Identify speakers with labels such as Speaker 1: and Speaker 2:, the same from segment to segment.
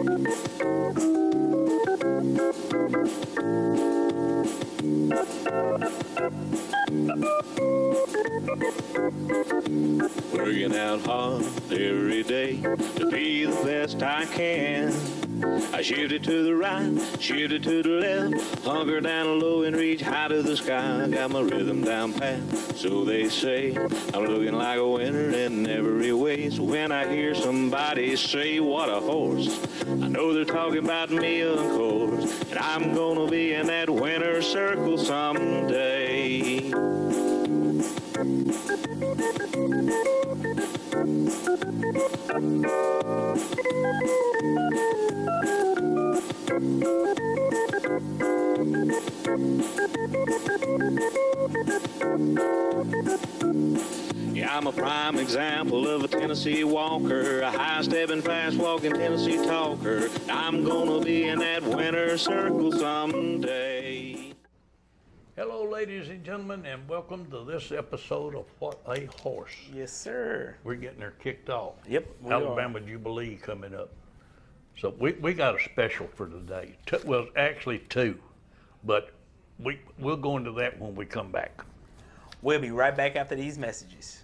Speaker 1: Working out hard every day to be the best I can. I shifted to the right, shifted to the left, hunker down low and reach high to the sky. Got my rhythm down pat, so they say. I'm looking like a winner in every way. So when I hear somebody say, What a horse, I know they're talking about me, of course. And I'm gonna be in that winner's circle someday. Yeah, I'm a prime example of a Tennessee walker, a high stepping, fast walking Tennessee talker. I'm gonna be in that winner's circle someday.
Speaker 2: Hello, ladies and gentlemen, and welcome to this episode of What a Horse.
Speaker 3: Yes, sir.
Speaker 2: We're getting her kicked off.
Speaker 3: Yep, we are.
Speaker 2: Alabama Jubilee coming up. So we, we got a special for today. Two, well, actually two, but we we'll go into that when we come back.
Speaker 3: We'll be right back after these messages.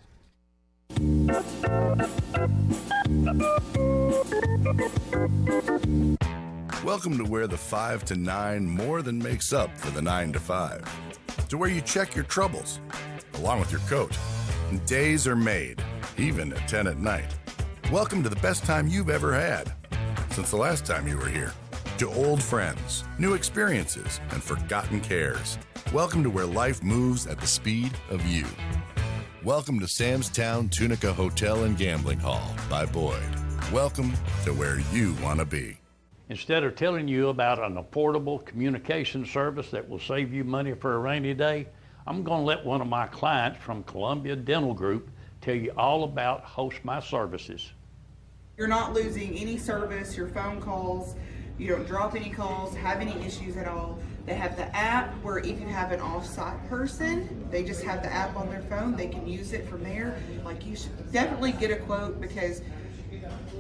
Speaker 4: Welcome to where the 5 to 9 more than makes up for the 9 to 5. To where you check your troubles, along with your coat. And days are made, even at 10 at night. Welcome to the best time you've ever had, since the last time you were here. To old friends, new experiences, and forgotten cares. Welcome to where life moves at the speed of you. Welcome to Sam's Town Tunica Hotel and Gambling Hall by Boyd. Welcome to where you want to be.
Speaker 2: Instead of telling you about an affordable communication service that will save you money for a rainy day, I'm going to let one of my clients from Columbia Dental Group tell you all about Host My Services.
Speaker 5: You're not losing any service, your phone calls, you don't drop any calls, have any issues at all. They have the app where if you have an off-site person, they just have the app on their phone, they can use it from there. Like you should definitely get a quote because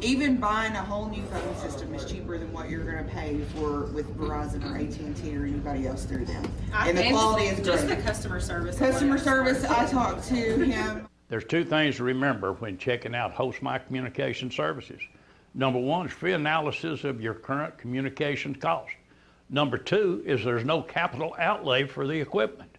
Speaker 5: even buying a whole new phone system is cheaper than what you're gonna pay for with Verizon or AT&T or anybody else through them.
Speaker 6: I-
Speaker 5: And the quality is
Speaker 6: Just the customer service.
Speaker 5: Customer service, I talked to him
Speaker 2: There's two things to remember when checking out Host My Communication Services. Number one is free analysis of your current communications cost. Number two is there's no capital outlay for the equipment.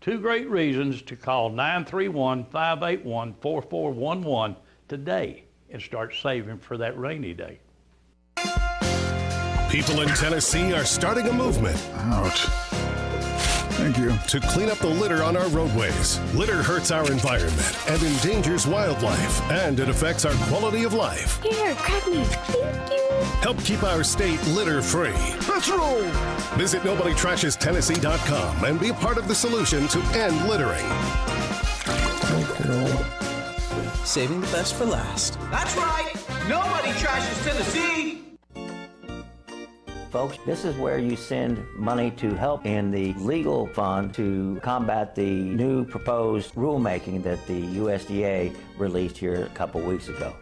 Speaker 2: Two great reasons to call 931 581 4411 today and start saving for that rainy day.
Speaker 7: People in Tennessee are starting a movement
Speaker 8: Ouch. Thank you.
Speaker 7: to clean up the litter on our roadways. Litter hurts our environment and endangers wildlife, and it affects our quality of life.
Speaker 9: Here, grab me. Thank you.
Speaker 7: Help keep our state litter free.
Speaker 8: Let's roll.
Speaker 7: Visit NobodyTrashesTennessee.com and be a part of the solution to end littering.
Speaker 10: Saving the best for last.
Speaker 3: That's right. Nobody trashes Tennessee.
Speaker 11: Folks, this is where you send money to help in the legal fund to combat the new proposed rulemaking that the USDA released here a couple weeks ago.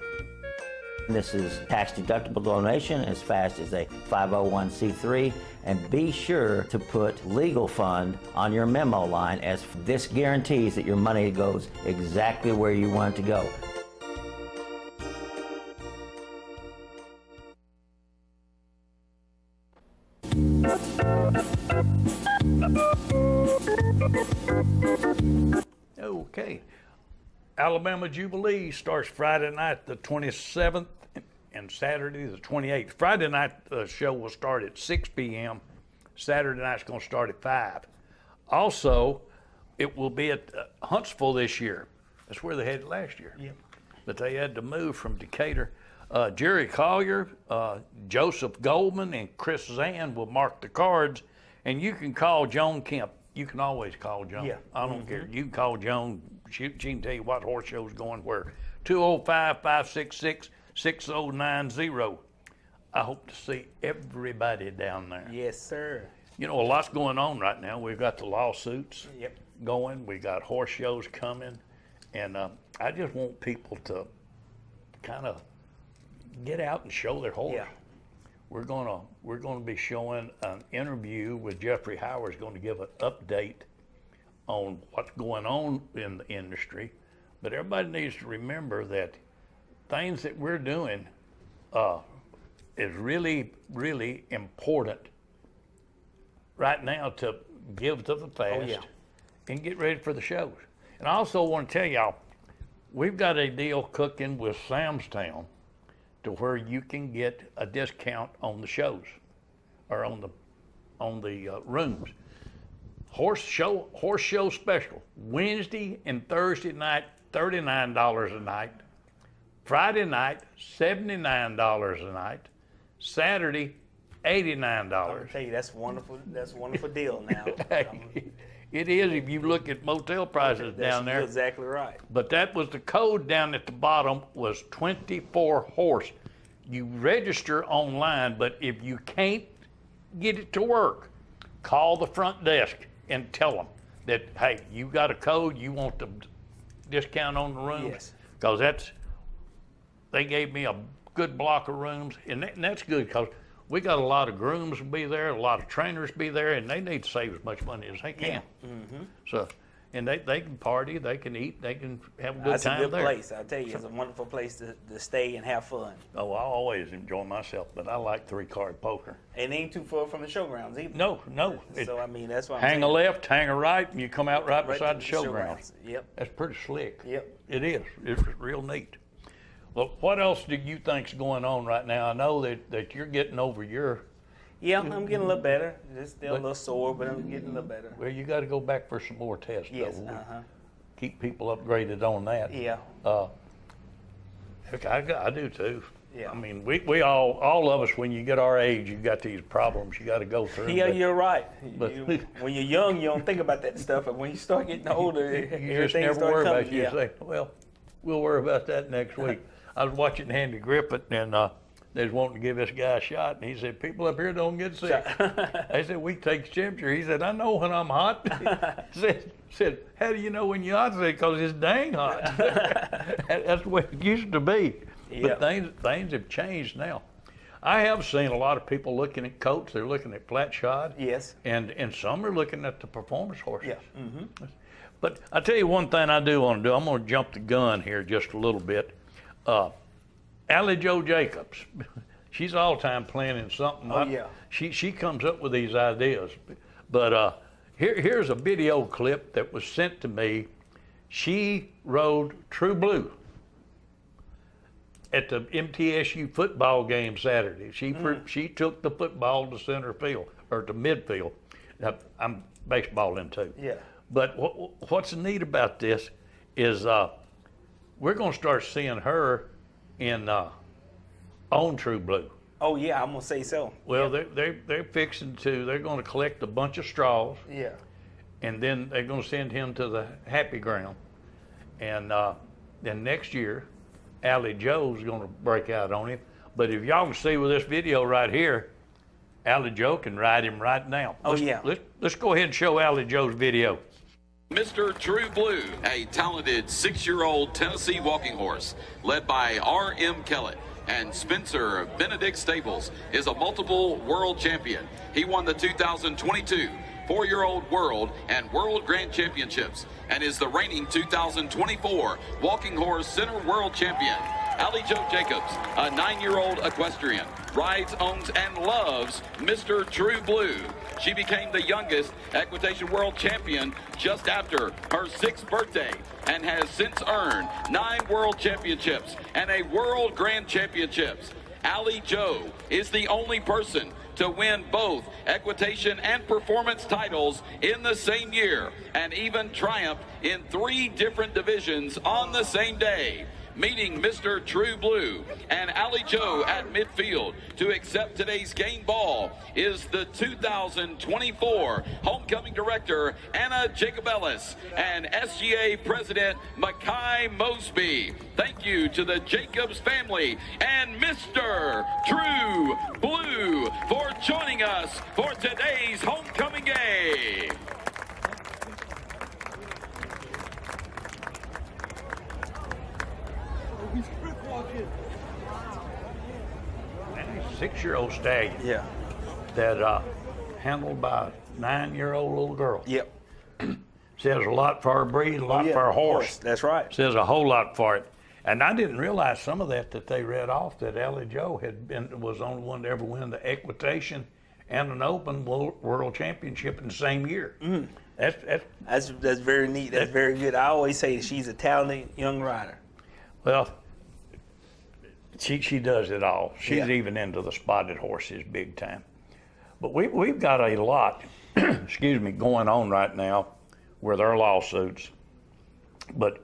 Speaker 11: This is tax deductible donation as fast as a 501c3 and be sure to put legal fund on your memo line as this guarantees that your money goes exactly where you want it to go.
Speaker 2: Alabama Jubilee starts Friday night, the 27th, and Saturday, the 28th. Friday night uh, show will start at 6 p.m. Saturday night's going to start at 5. Also, it will be at uh, Huntsville this year. That's where they had it last year.
Speaker 3: Yep.
Speaker 2: But they had to move from Decatur. Uh, Jerry Collier, uh, Joseph Goldman, and Chris Zan will mark the cards. And you can call Joan Kemp. You can always call Joan.
Speaker 3: Yeah.
Speaker 2: I don't care. You can call Joan. She, she can tell you what horse show's going where. 205 566 6090. I hope to see everybody down there.
Speaker 3: Yes, sir.
Speaker 2: You know, a lot's going on right now. We've got the lawsuits
Speaker 3: Yep.
Speaker 2: going, we got horse shows coming. And uh, I just want people to kind of get out and show their horse.
Speaker 3: Yeah.
Speaker 2: we're gonna we're gonna be showing an interview with Jeffrey Howard Howard's going to give an update on what's going on in the industry. But everybody needs to remember that things that we're doing uh, is really really important right now to give to the FAST
Speaker 3: yeah.
Speaker 2: and get ready for the shows. And I also want to tell y'all, we've got a deal cooking with Sam's Town to where you can get a discount on the shows or on the on the uh, rooms. Horse show horse show special Wednesday and Thursday night thirty nine dollars a night. Friday night seventy nine dollars a night. Saturday eighty nine
Speaker 3: I
Speaker 2: dollars.
Speaker 3: tell you, that's wonderful. That's a wonderful deal now.
Speaker 2: It is if you look at motel prices down there.
Speaker 3: Exactly right.
Speaker 2: But that was the code down at the bottom was 24 horse. You register online, but if you can't get it to work, call the front desk and tell them that hey, you got a code, you want the discount on the rooms,
Speaker 3: Yes.
Speaker 2: because that's they gave me a good block of rooms, and, that, and that's good because we got a lot of grooms be there, a lot of trainers be there, and they need to save as much money as they can.
Speaker 3: Mm-hmm.
Speaker 2: So, and they, they can party, they can eat, they can have a good
Speaker 3: That's
Speaker 2: time
Speaker 3: a good
Speaker 2: there.
Speaker 3: place. I tell you, it's a wonderful place to, to stay and have fun.
Speaker 2: Oh, I always enjoy myself, but I like three card poker.
Speaker 3: And ain't too far from the showgrounds either.
Speaker 2: No, no. It-
Speaker 3: So I mean, that's what I'm
Speaker 2: hang
Speaker 3: saying.
Speaker 2: a left, hang a right, and you come out right,
Speaker 3: Right
Speaker 2: beside the
Speaker 3: the
Speaker 2: showground.
Speaker 3: showgrounds. Yep.
Speaker 2: That's pretty slick.
Speaker 3: Yep.
Speaker 2: It is. It's real neat. Well, what else do you think's going on right now? I know that, that you're getting over your.
Speaker 3: Yeah, I'm getting a little better. It's still
Speaker 2: But-
Speaker 3: a little sore, but I'm getting a little better.
Speaker 2: Well, you got to go back for some more tests.
Speaker 3: Yes.
Speaker 2: though.
Speaker 3: Uh huh.
Speaker 2: Keep people upgraded on that.
Speaker 3: Yeah.
Speaker 2: Uh, heck, I, I do too.
Speaker 3: Yeah.
Speaker 2: I mean, we, we all all of us when you get our age, you got these problems you got to go through.
Speaker 3: Yeah,
Speaker 2: but
Speaker 3: you're right.
Speaker 2: but-
Speaker 3: You- when you're young, you don't think about that stuff, but when you start getting older,
Speaker 2: you just never worry
Speaker 3: coming.
Speaker 2: about it. You
Speaker 3: yeah.
Speaker 2: say, well, we'll worry about that next week. I was watching Andy Griffith and uh, they was wanting to give this guy a shot, and he said, people up here don't get sick. I said, we take temperature. He said, I know when I'm hot. He said, said, how do you know when you're hot? I said, because it's dang hot. That's the way it used to be.
Speaker 3: Yeah.
Speaker 2: But things, things have changed now. I have seen a lot of people looking at coats. They're looking at flat shod.
Speaker 3: Yes.
Speaker 2: And, and some are looking at the performance horses.
Speaker 3: Yeah. Mm-hmm.
Speaker 2: But I tell you one thing I do want to do. I'm going to jump the gun here just a little bit. Uh, Allie Joe Jacobs, she's all time planning something.
Speaker 3: Oh, yeah.
Speaker 2: She she comes up with these ideas. But uh, here here's a video clip that was sent to me. She rode True Blue at the MTSU football game Saturday. She
Speaker 3: Mm.
Speaker 2: she took the football to center field or to midfield. Now, I'm baseball in too.
Speaker 3: Yeah.
Speaker 2: But what, what's neat about this is uh, we're going to start seeing her in uh, on True Blue.
Speaker 3: Oh yeah, I'm gonna say so.
Speaker 2: Well, they're, they're, they're fixing to, they're going to collect a bunch of straws
Speaker 3: Yeah.
Speaker 2: and then they're going to send him to the happy ground. And uh, then next year, Allie Joe's going to break out on him. But if y'all can see with this video right here, Allie Joe can ride him right now.
Speaker 3: Oh,
Speaker 2: Let's-
Speaker 3: yeah.
Speaker 2: Let's, let's go ahead and show Allie Joe's video.
Speaker 6: Mr. True Blue, a talented six year old Tennessee walking horse led by R.M. Kellett. And Spencer Benedict Stables is a multiple world champion. He won the 2022 four year old world and world grand championships and is the reigning 2024 walking horse center world champion. Allie Joe Jacobs, a nine year old equestrian, rides, owns, and loves Mr. True Blue. She became the youngest equitation world champion just after her sixth birthday and has since earned nine world championships and a world grand championships. Allie Joe is the only person to win both equitation and performance titles in the same year and even triumph in three different divisions on the same day meeting Mr. True Blue and Allie Joe at midfield to accept today's game ball is the 2024 homecoming director Anna Jacobellis and SGA president Makai Mosby. Thank you to the Jacobs family and Mr. True Blue for joining us for today's homecoming game.
Speaker 2: Six-year-old stallion.
Speaker 3: Yeah.
Speaker 2: That uh, handled by a nine-year-old little girl.
Speaker 3: Yep.
Speaker 2: Says a lot for our breed, a lot
Speaker 3: yeah,
Speaker 2: for our horse.
Speaker 3: horse, that's right.
Speaker 2: Says a whole lot for it. And I didn't realize some of that that they read off that Ellie Joe had been was the only one to ever win the equitation and an open world, world championship in the same year.
Speaker 3: Mm.
Speaker 2: That's, that's
Speaker 3: That's that's very neat. That's very good. I always say she's a talented young rider.
Speaker 2: well, she she does it all. She's
Speaker 3: Yeah.
Speaker 2: even into the spotted horses big time. But we we've got a lot, excuse me, going on right now with our lawsuits. But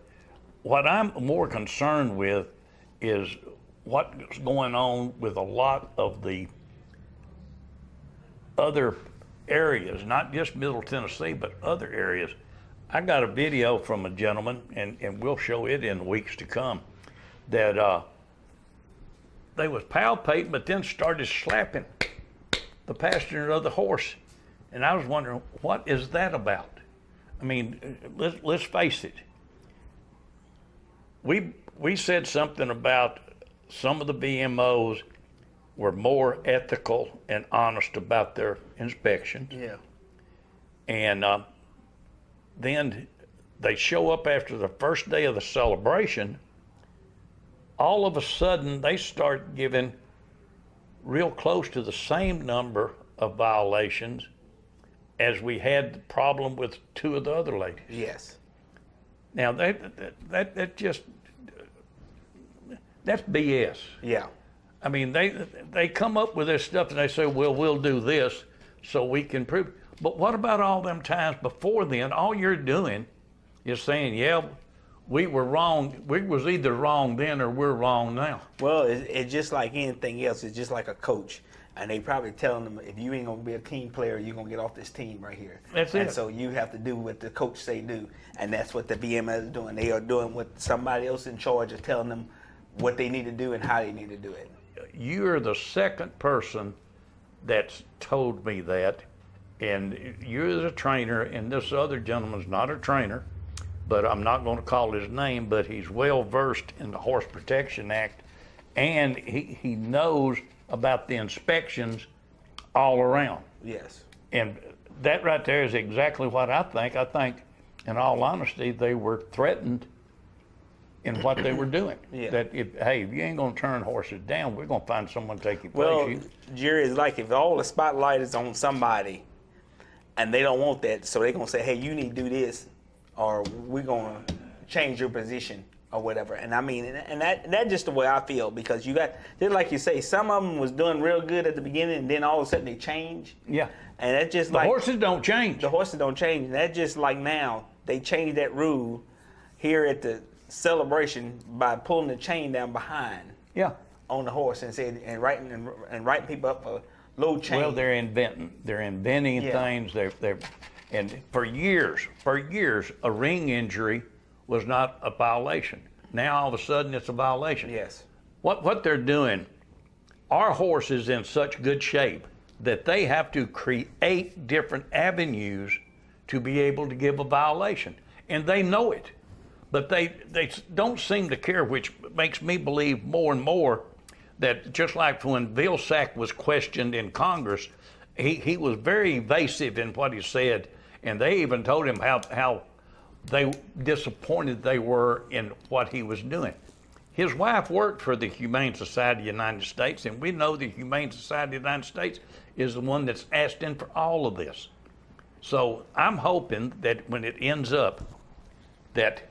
Speaker 2: what I'm more concerned with is what's going on with a lot of the other areas, not just Middle Tennessee, but other areas. I got a video from a gentleman, and, and we'll show it in weeks to come, that uh, they was palpating, but then started slapping the pastern of the horse. And I was wondering, what is that about? I mean, let's, let's face it. We, we said something about some of the VMOs were more ethical and honest about their inspections.
Speaker 3: Yeah.
Speaker 2: And uh, then they show up after the first day of the celebration. All of a sudden, they start giving real close to the same number of violations as we had the problem with two of the other ladies.
Speaker 3: Yes.
Speaker 2: Now that that that, that just that's BS.
Speaker 3: Yeah.
Speaker 2: I mean, they they come up with this stuff and they say, "Well, we'll do this so we can prove." But what about all them times before then? All you're doing is saying, "Yeah, we were wrong. We was either wrong then or we're wrong now."
Speaker 3: Well, it's, it's just like anything else. It's just like a coach. And they probably telling them, if you ain't gonna be a team player, you're gonna get off this team right here.
Speaker 2: That's
Speaker 3: and
Speaker 2: it.
Speaker 3: so you have to do what the coach say do, and that's what the BMS is doing. They are doing what somebody else in charge is telling them what they need to do and how they need to do it.
Speaker 2: You're the second person that's told me that, and you're the trainer, and this other gentleman's not a trainer, but I'm not going to call his name, but he's well versed in the Horse Protection Act, and he, he knows about the inspections all around.
Speaker 3: Yes.
Speaker 2: And that right there is exactly what I think. I think, in all honesty, they were threatened in what they were doing.
Speaker 3: Yeah.
Speaker 2: That if hey, if you ain't gonna turn horses down, we're gonna find someone to take your
Speaker 3: Well,
Speaker 2: place. You-
Speaker 3: Jerry is like if all the spotlight is on somebody, and they don't want that, so they're gonna say, "Hey, you need to do this," or "We're gonna change your position." Or whatever, and I mean, and- and that that's just the way I feel because you got just like you say, some of them was doing real good at the beginning, and then all of a sudden they change.
Speaker 2: Yeah.
Speaker 3: And that's just
Speaker 2: The
Speaker 3: like
Speaker 2: horses don't change.
Speaker 3: The horses don't change. And that's just like now they changed that rule here at the celebration by pulling the chain down behind
Speaker 2: Yeah.
Speaker 3: on the horse and said and writing and, and writing people up for low chain.
Speaker 2: Well, they're inventing. They're inventing
Speaker 3: Yeah.
Speaker 2: things. They're they're, and for years, for years, a ring injury was not a violation. Now all of a sudden it's a violation.
Speaker 3: Yes.
Speaker 2: What what they're doing, our horse is in such good shape that they have to create different avenues to be able to give a violation, and they know it, but they they don't seem to care, which makes me believe more and more that just like when Vilsack was questioned in Congress, he, he was very evasive in what he said, and they even told him how how they disappointed they were in what he was doing. His wife worked for the Humane Society of the United States, and we know the Humane Society of the United States is the one that's asked in for all of this. So I'm hoping that when it ends up, that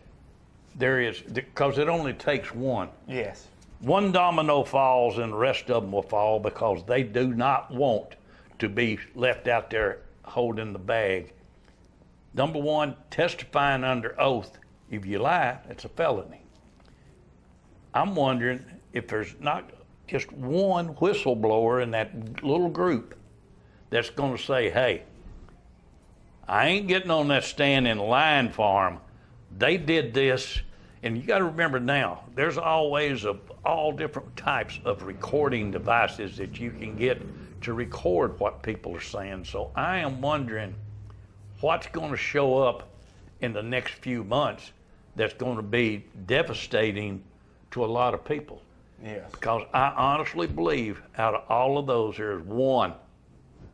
Speaker 2: there is, because it only takes one.
Speaker 3: Yes.
Speaker 2: One domino falls and the rest of them will fall because they do not want to be left out there holding the bag. Number one, testifying under oath. If you lie, it's a felony. I'm wondering if there's not just one whistleblower in that little group that's going to say, hey, I ain't getting on that stand in line for 'em. They did this. And you got to remember now, there's always a, all different types of recording devices that you can get to record what people are saying. So I am wondering what's going to show up in the next few months that's going to be devastating to a lot of people.
Speaker 3: Yes.
Speaker 2: Because I honestly believe out of all of those, there's one,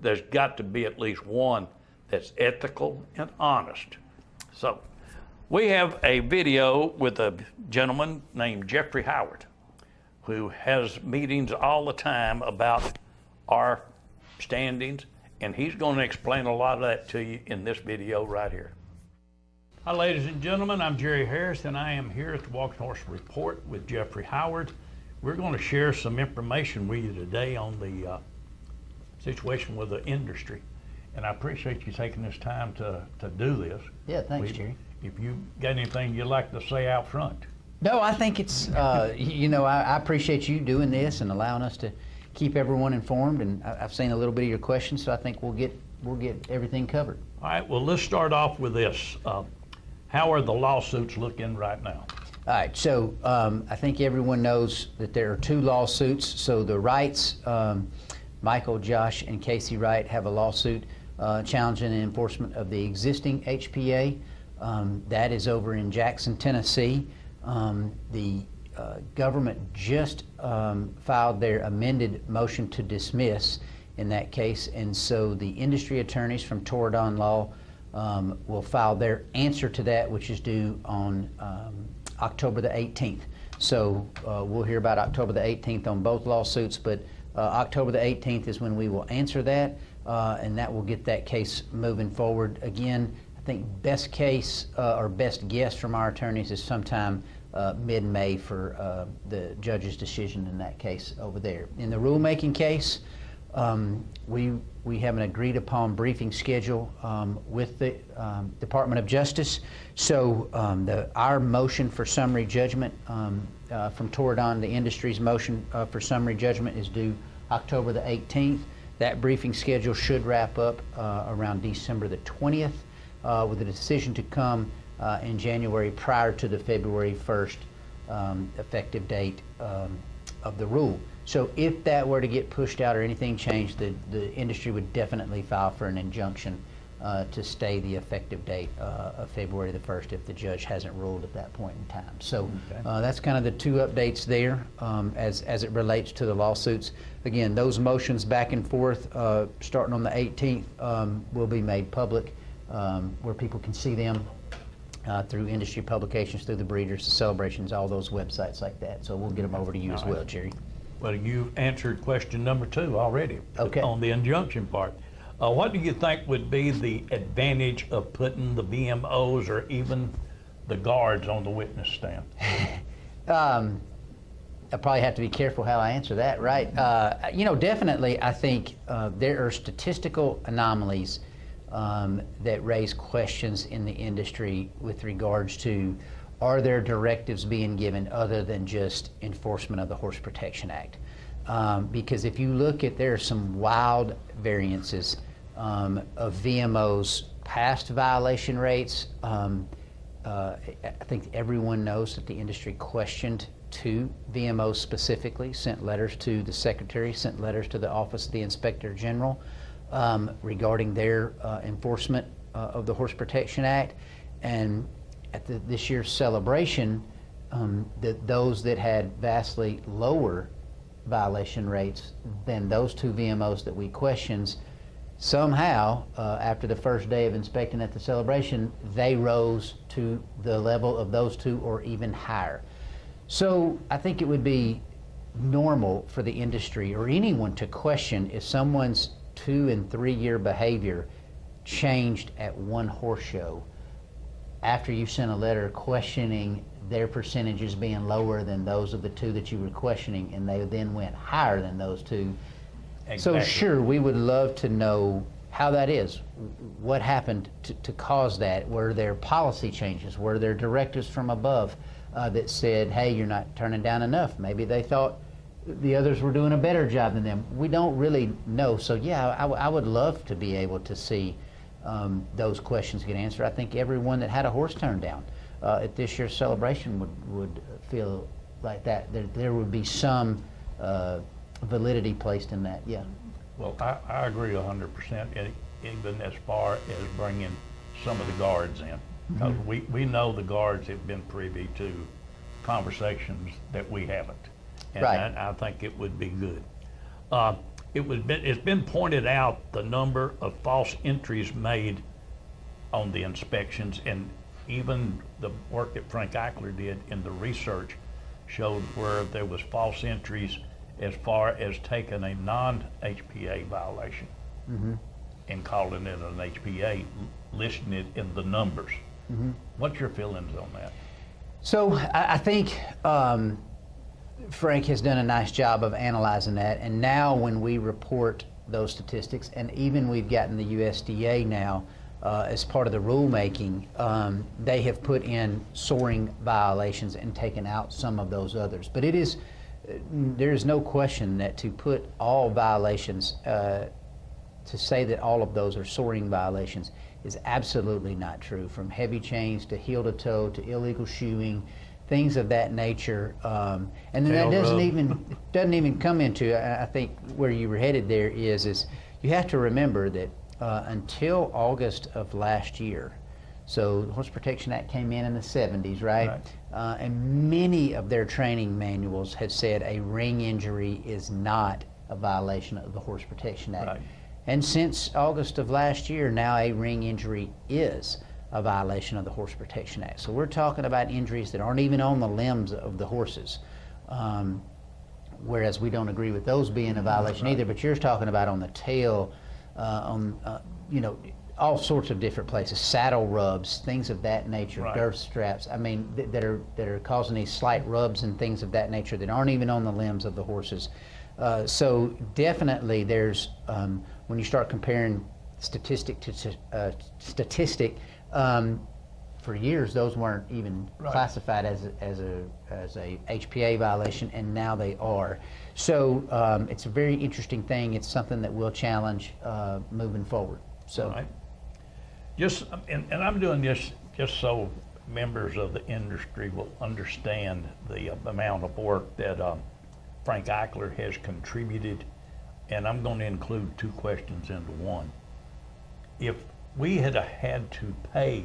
Speaker 2: there's got to be at least one that's ethical and honest. So we have a video with a gentleman named Jeffrey Howard who has meetings all the time about our standings, and he's going to explain a lot of that to you in this video right here. Hi, ladies and gentlemen. I'm Jerry Harris, and I am here at the Walking Horse Report with Jeffrey Howard. We're going to share some information with you today on the uh, situation with the industry. And I appreciate you taking this time to, to do this.
Speaker 12: Yeah, thanks,
Speaker 2: We-
Speaker 12: Jerry.
Speaker 2: If you got anything you'd like to say out front.
Speaker 12: No, I think it's, uh, you know, I, I appreciate you doing this and allowing us to keep everyone informed. And I've seen a little bit of your questions, so I think we'll get we'll get everything covered.
Speaker 2: All right, well, let's start off with this. Uh, how are the lawsuits looking right now?
Speaker 12: All right, so um, I think everyone knows that there are two lawsuits. So the Wrights, um, Michael, Josh, and Casey Wright have a lawsuit uh, challenging the enforcement of the existing HPA. Um, that is over in Jackson, Tennessee. Um, the uh, government just um, filed their amended motion to dismiss in that case, and so the industry attorneys from Torridon Law um, will file their answer to that, which is due on um, October the 18th. So uh, we'll hear about October the 18th on both lawsuits, but uh, October the 18th is when we will answer that, uh, and that will get that case moving forward. Again, I think best case uh, or best guess from our attorneys is sometime mid-May for uh, the judge's decision in that case over there. In the rulemaking case, um, we, we have an agreed upon briefing schedule um, with the um, Department of Justice. So um, the, our motion for summary judgment um, uh, from Torridon, the industry's motion uh, for summary judgment is due October the 18th. That briefing schedule should wrap up uh, around December the 20th uh, with a decision to come uh, in January prior to the February 1st um, effective date um, of the rule. So if that were to get pushed out or anything changed, the, the industry would definitely file for an injunction uh, to stay the effective date uh, of February the 1st if the judge hasn't ruled at that point in time. So uh, that's kind of the two updates there um, as, as it relates to the lawsuits. Again, those motions back and forth, uh, starting on the 18th, um, will be made public um, where people can see them uh, through industry publications, through the breeders, the celebrations, all those websites like that. So we'll get them over to you as
Speaker 2: All right.
Speaker 12: well, Jerry.
Speaker 2: Well, you answered question number two already.
Speaker 12: Okay.
Speaker 2: On the injunction part. Uh, what do you think would be the advantage of putting the VMOs or even the guards on the witness stand?
Speaker 12: Um, I probably have to be careful how I answer that, right? Uh, you know, definitely, I think uh, there are statistical anomalies um, that raise questions in the industry with regards to are there directives being given other than just enforcement of the Horse Protection Act? Um, because if you look at, there are some wild variances um, of VMOs past violation rates. Um, uh, I I think everyone knows that the industry questioned two VMOs specifically, sent letters to the secretary, sent letters to the Office of the Inspector General um, regarding their uh, enforcement uh, of the Horse Protection Act. And at the, this year's celebration, um, that those that had vastly lower violation rates than those two VMOs that we questioned somehow, uh, after the first day of inspecting at the celebration, they rose to the level of those two or even higher. So I think it would be normal for the industry or anyone to question if someone's two and three year behavior changed at one horse show after you sent a letter questioning their percentages being lower than those of the two that you were questioning and they then went higher than those two so sure, we would love to know how that is. What happened to, to cause that? Were there policy changes? Were there directives from above uh, that said, "Hey, you're not turning down enough"? Maybe they thought the others were doing a better job than them. We don't really know. So yeah, I would love to be able to see um, those questions get answered. I think everyone that had a horse turned down uh, at this year's celebration would would feel like that. There, there would be some. Uh, validity placed in that, yeah.
Speaker 2: Well, I, I agree a hundred percent, e- even as far as bringing some of the guards in. Because
Speaker 12: Mhm.
Speaker 2: we, we know the guards have been privy to conversations that we haven't. And
Speaker 12: Right.
Speaker 2: I, I think it would be good. Uh, it was been, it's been pointed out the number of false entries made on the inspections and even the work that Frank Eichler did in the research showed where there was false entries as far as taking a non-HPA violation
Speaker 12: Mhm.
Speaker 2: and calling it an HPA, listing it in the numbers.
Speaker 12: Mhm.
Speaker 2: What's your feelings on that?
Speaker 12: So I, I think um, Frank has done a nice job of analyzing that. And now when we report those statistics, and even we've gotten the USDA now uh, as part of the rulemaking, um, they have put in soring violations and taken out some of those others. But it is, uh, there is no question that to put all violations, uh, to say that all of those are soring violations is absolutely not true. From heavy chains to heel to toe to illegal shoeing, things of that nature. Um, and then that doesn't
Speaker 2: rub.
Speaker 12: even doesn't even come into. I I think where you were headed there is is you have to remember that uh, until August of last year. So the Horse Protection Act came in in the 70s, right?
Speaker 2: Right.
Speaker 12: Uh, and many of their training manuals had said a ring injury is not a violation of the Horse Protection Act.
Speaker 2: Right.
Speaker 12: And since August of last year, now a ring injury is a violation of the Horse Protection Act. So we're talking about injuries that aren't even on the limbs of the horses. Um, whereas we don't agree with those being a violation either, but you're talking about on the tail, uh, on, uh, you know, all sorts of different places, saddle rubs, things of that nature,
Speaker 2: Right.
Speaker 12: girth straps. I mean, th- that are that are causing these slight rubs and things of that nature that aren't even on the limbs of the horses. Uh, so definitely, there's um, when you start comparing statistic to uh, statistic. Um, for years, those weren't even
Speaker 2: Right.
Speaker 12: classified as a, as a as a HPA violation, and now they are. So um, it's a very interesting thing. It's something that we'll challenge uh, moving forward. So.
Speaker 2: Right. Just, and, and I'm doing this just so members of the industry will understand the amount of work that um, Frank Eichler has contributed. And I'm going to include two questions into one. If we had had to pay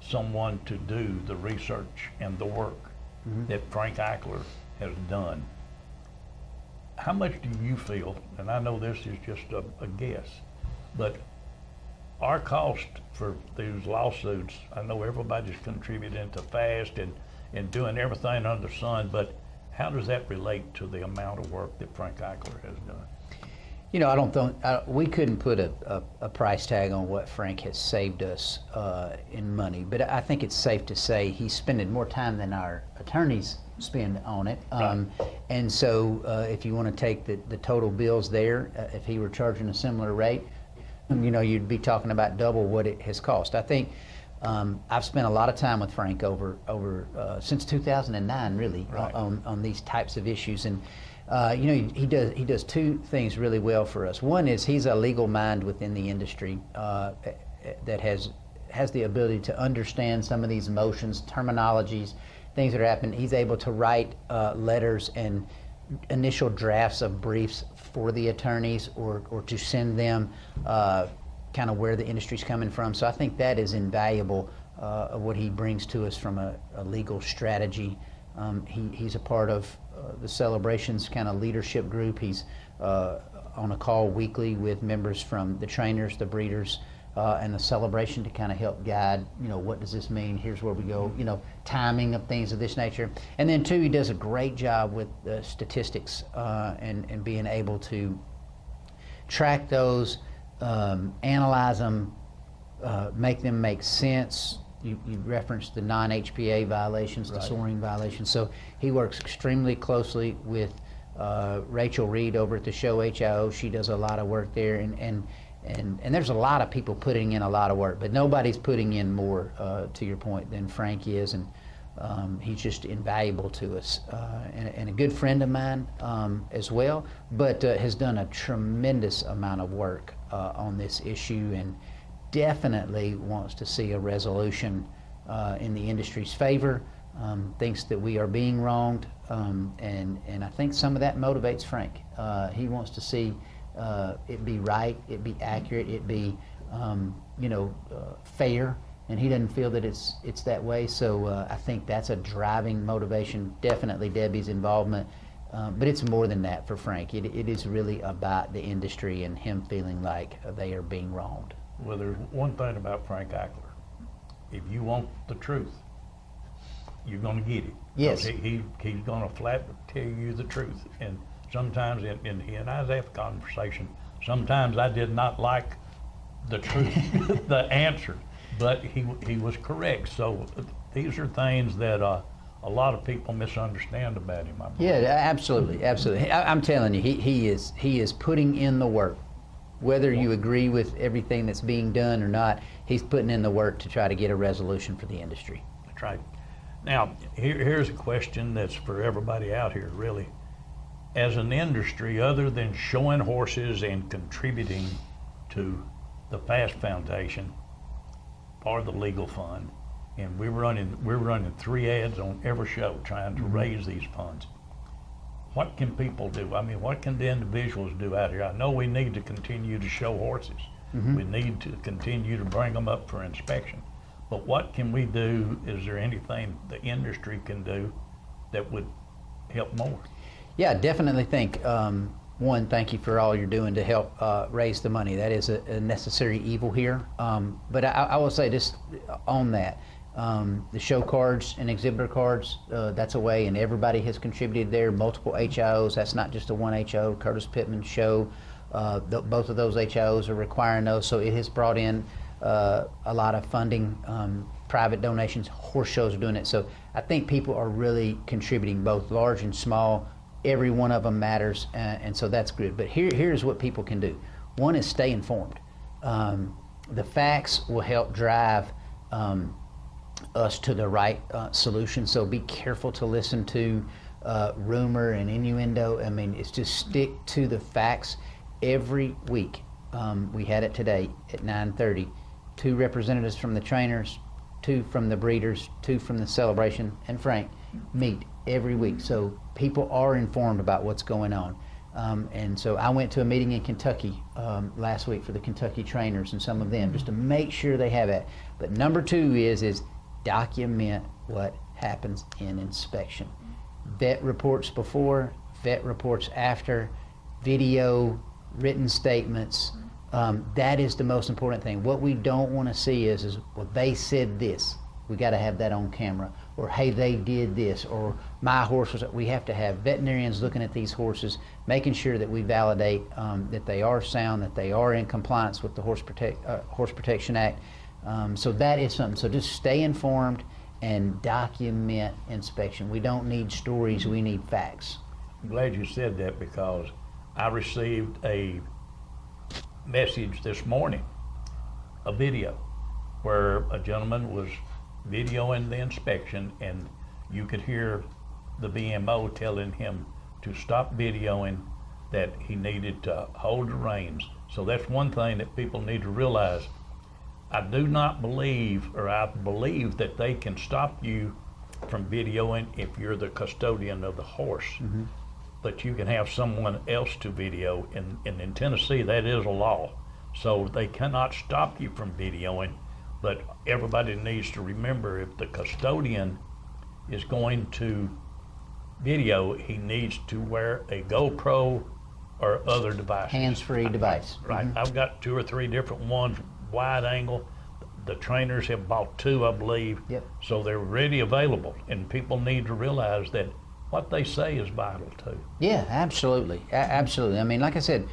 Speaker 2: someone to do the research and the work
Speaker 12: Mhm.
Speaker 2: that Frank Eichler has done, how much do you feel, and I know this is just a, a guess, but our cost for these lawsuits, I know everybody's contributing to FAST and, and doing everything under the sun, but how does that relate to the amount of work that Frank Eichler has done?
Speaker 12: You know, I don't think I, we couldn't put a, a, a price tag on what Frank has saved us uh, in money, but I think it's safe to say he's spending more time than our attorneys spend on it. Um, And so, uh, if you want to take the, the total bills there, uh, if he were charging a similar rate, you know, you'd be talking about double what it has cost. I think um, I've spent a lot of time with Frank over over uh, since 2009, really,
Speaker 2: Right.
Speaker 12: on, on these types of issues. And uh, you know, he, he does he does two things really well for us. One is he's a legal mind within the industry uh, that has has the ability to understand some of these emotions, terminologies, things that are happening. He's able to write uh, letters and initial drafts of briefs for the attorneys or, or to send them uh, kind of where the industry's coming from. So I think that is invaluable uh, of what he brings to us from a, a legal strategy. Um, he, he's a part of the celebrations kind of leadership group. He's uh, on a call weekly with members from the trainers, the breeders, uh, and the celebration to kind of help guide, you know, what does this mean? Here's where we go, you know, timing of things of this nature. And then, two, he does a great job with the statistics uh, and, and being able to track those, um, analyze them, uh, make them make sense. You, you referenced the non-HPA violations, the
Speaker 2: Right.
Speaker 12: soring violations. So he works extremely closely with uh, Rachel Reed over at the show HIO. She does a lot of work there, and, and and and there's a lot of people putting in a lot of work, but nobody's putting in more, uh, to your point, than Frank is, and um, he's just invaluable to us, uh, and, and a good friend of mine um, as well. But uh, has done a tremendous amount of work uh, on this issue, and definitely wants to see a resolution uh, in the industry's favor. Um, thinks that we are being wronged, um, and and I think some of that motivates Frank. Uh, he wants to see uh, it be right, it be accurate, it be um, you know uh, fair, and he doesn't feel that it's it's that way. So uh, I think that's a driving motivation. Definitely Debbie's involvement Um, but it's more than that for Frank. It, it is really about the industry and him feeling like they are being wronged.
Speaker 2: Well, there's one thing about Frank Eichler. If you want the truth, you're going to get it.
Speaker 12: Yes.
Speaker 2: He, he, he's going to flat tell you the truth. And sometimes in, in he and I's have conversation, sometimes I did not like the truth, the answer, but he, he was correct. So these are things that uh, a lot of people misunderstand about him. I.
Speaker 12: Yeah, absolutely, absolutely. I, I'm telling you, he, he is he is putting in the work. Whether you agree with everything that's being done or not, he's putting in the work to try to get a resolution for the industry.
Speaker 2: That's right. Now, here, here's a question that's for everybody out here, really. As an industry, other than showing horses and contributing to the Fast Foundation or the legal fund, and we're running we're running three ads on every show trying to mm-hmm. raise these funds. What can people do? I mean, what can the individuals do out here? I know we need to continue to show horses.
Speaker 12: Mhm.
Speaker 2: We need to continue to bring them up for inspection. But what can we do? Is there anything the industry can do that would help more?
Speaker 12: Yeah, I definitely think um, one, thank you for all you're doing to help uh, raise the money. That is a, a necessary evil here. Um, but I, I will say this on that. Um, the show cards and exhibitor cards, uh, that's a way, and everybody has contributed there. Multiple HIOs, that's not just a one HO, Curtis Pittman show, uh, th- both of those HIOs are requiring those, so it has brought in uh, a lot of funding, um, private donations. Horse shows are doing it, so I think people are really contributing, both large and small. Every one of them matters, uh, and so that's good. But here, here's what people can do. One is stay informed. Um, the facts will help drive um, us to the right uh, solution. So be careful to listen to uh, rumor and innuendo. I mean, it's just stick to the facts every week. Um, we had it today at 9:30. Two representatives from the trainers, two from the breeders, two from the celebration, and Frank meet every week. So people are informed about what's going on. Um, and so I went to a meeting in Kentucky um, last week for the Kentucky trainers and some of them just to make sure they have it. But number two is is document what happens in inspection. Vet reports before, vet reports after, video, written statements. Um, that is the most important thing. What we don't want to see is, is well, they said this. We got to have that on camera. Or hey, they did this. Or my horse was. We have to have veterinarians looking at these horses, making sure that we validate um, that they are sound, that they are in compliance with the Horse Protect uh, Horse Protection Act. Um, so that is something. So just stay informed and document inspection. We don't need stories. We need facts.
Speaker 2: I'm glad you said that because I received a message this morning, a video, where a gentleman was videoing the inspection and you could hear the VMO telling him to stop videoing that he needed to hold the reins. So that's one thing that people need to realize. I do not believe, or I believe that they can stop you from videoing if you're the custodian of the horse. But you can have someone else to video, and, and in Tennessee, that is a law. So they cannot stop you from videoing, but everybody needs to remember if the custodian is going to video, he needs to wear a GoPro or other device.
Speaker 12: Hands-free device.
Speaker 2: Right.
Speaker 12: Mhm.
Speaker 2: I've got two or three different ones, wide angle. The trainers have bought two, I believe.
Speaker 12: Yep.
Speaker 2: So they're ready available, and people need to realize that what they say is vital too.
Speaker 12: Yeah, absolutely, A- absolutely. I mean, like I said,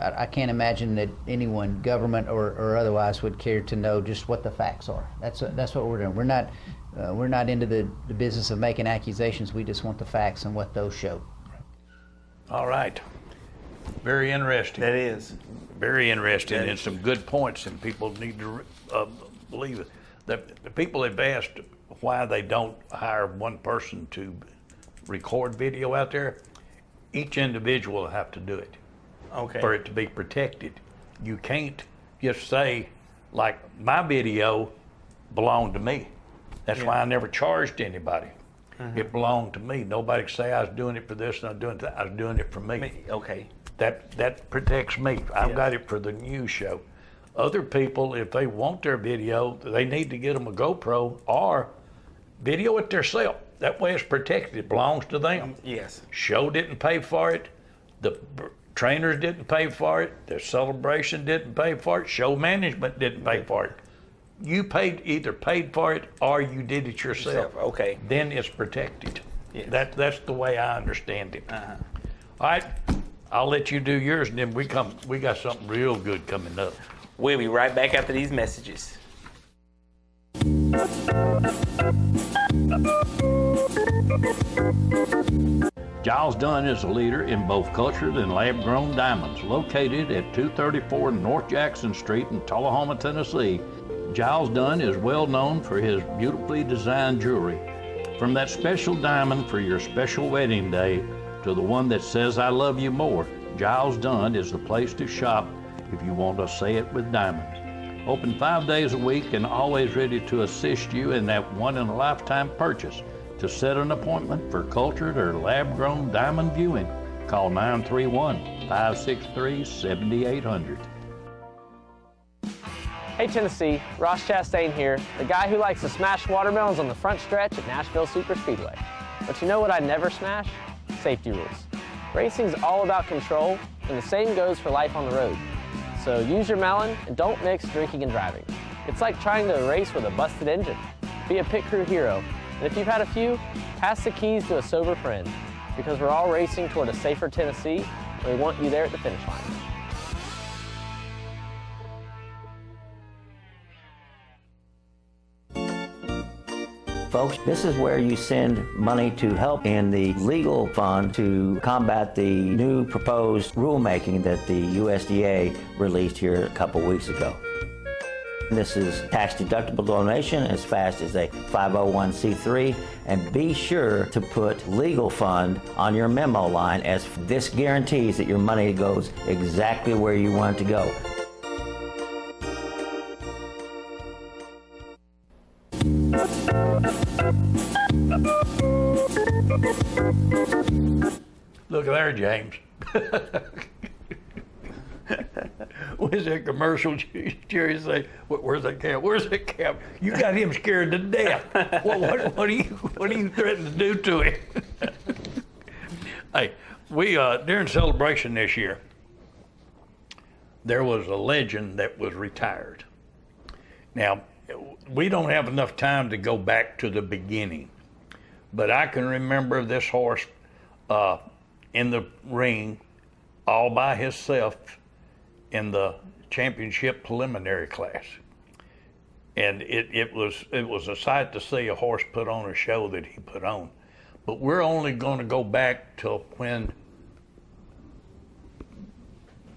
Speaker 12: I, I can't imagine that anyone, government or, or otherwise, would care to know just what the facts are. That's that's what we're doing. We're not uh, we're not into the, the business of making accusations. We just want the facts and what those show.
Speaker 2: All right. Very interesting.
Speaker 3: That is.
Speaker 2: Very interesting
Speaker 3: That
Speaker 2: and
Speaker 3: is.
Speaker 2: some good points, and people need to uh, believe it. The, the people have asked why they don't hire one person to record video out there. Each individual will have to do it
Speaker 3: Okay.
Speaker 2: for it to be protected. You can't just say, like, my video belonged to me. That's why I never charged anybody.
Speaker 3: Mhm.
Speaker 2: It belonged to me. Nobody could say I was doing it for this and I was doing that. I was doing it for me.
Speaker 3: Okay.
Speaker 2: That that protects me. I've
Speaker 3: Yeah.
Speaker 2: got it for the news show. Other people, if they want their video, they need to get them a GoPro or video it themselves. that way it's protected. It belongs to them.
Speaker 3: Yes.
Speaker 2: Show didn't pay for it. The trainers didn't pay for it. The celebration didn't pay for it. Show management didn't pay for it. You paid either paid for it or you did it yourself.
Speaker 3: Yourself, okay.
Speaker 2: Then it's protected.
Speaker 3: Yes.
Speaker 2: That that's the way I understand it.
Speaker 3: Uh-huh.
Speaker 2: All right. I'll let you do yours, and then we come. We got something real good coming up.
Speaker 3: We'll be right back after these messages.
Speaker 2: Giles Dunn is a leader in both cultured and lab grown diamonds. Located at 234 North Jackson Street in Tullahoma, Tennessee, Giles Dunn is well known for his beautifully designed jewelry. From that special diamond for your special wedding day to the one that says I love you more, Giles Dunn is the place to shop if you want to say it with diamonds. Open five days a week and always ready to assist you in that one in a lifetime purchase. To set an appointment for cultured or lab grown diamond viewing, call 931 563 7800.
Speaker 13: Hey Tennessee, Ross Chastain here, the guy who likes to smash watermelons on the front stretch at Nashville Super Speedway. But you know what I never smash? Safety rules. Racing's all about control, and the same goes for life on the road. So use your melon and don't mix drinking and driving. It's like trying to race with a busted engine. Be a pit crew hero, and if you've had a few, pass the keys to a sober friend, because we're all racing toward a safer Tennessee, and we want you there at the finish line.
Speaker 11: Folks, this is where you send money to help in the legal fund to combat the new proposed rulemaking that the USDA released here a couple weeks ago. This is tax deductible donation as FAST as a 501c3 and be sure to put legal fund on your memo line as this guarantees that your money goes exactly where you want it to go.
Speaker 2: James. Where's that commercial? Jerry say, "Where's that cap? Where's that cap?" You got him scared to death. what, what, what are you What are you threatening to do to him? hey, we uh, during celebration this year, there was a legend that was retired. Now, we don't have enough time to go back to the beginning, but I can remember this horse uh, in the ring all by himself in the championship preliminary class. And it, it was it was a sight to see a horse put on a show that he put on. But we're only going to go back till when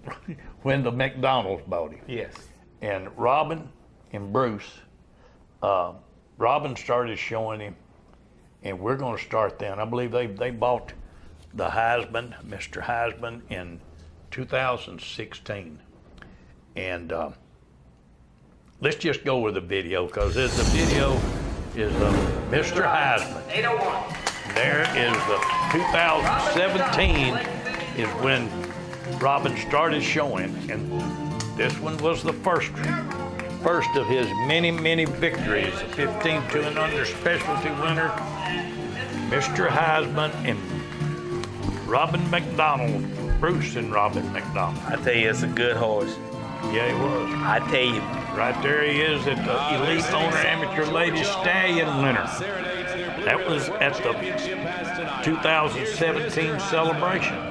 Speaker 2: when the McDonald's bought him.
Speaker 3: Yes.
Speaker 2: And Robin and Bruce, uh, Robin started showing him, and we're going to start then. I believe they, they bought the Heisman, Mr. Heisman, in 2016. And uh, let's just go with the video because the video is of Mr. Heisman.
Speaker 3: 801.
Speaker 2: There is the 2017 is when Robin started showing, and this one was the first first of his many, many victories. 15 to and under specialty winner, Mr. Heisman and Robin McDonald, Bruce and Robin McDonald.
Speaker 3: I tell you, it's a good horse.
Speaker 2: Yeah, he was.
Speaker 3: I tell you.
Speaker 2: Right there he is at the Elite Owner Amateur Ladies Stallion winner. That was at the 2017 celebration.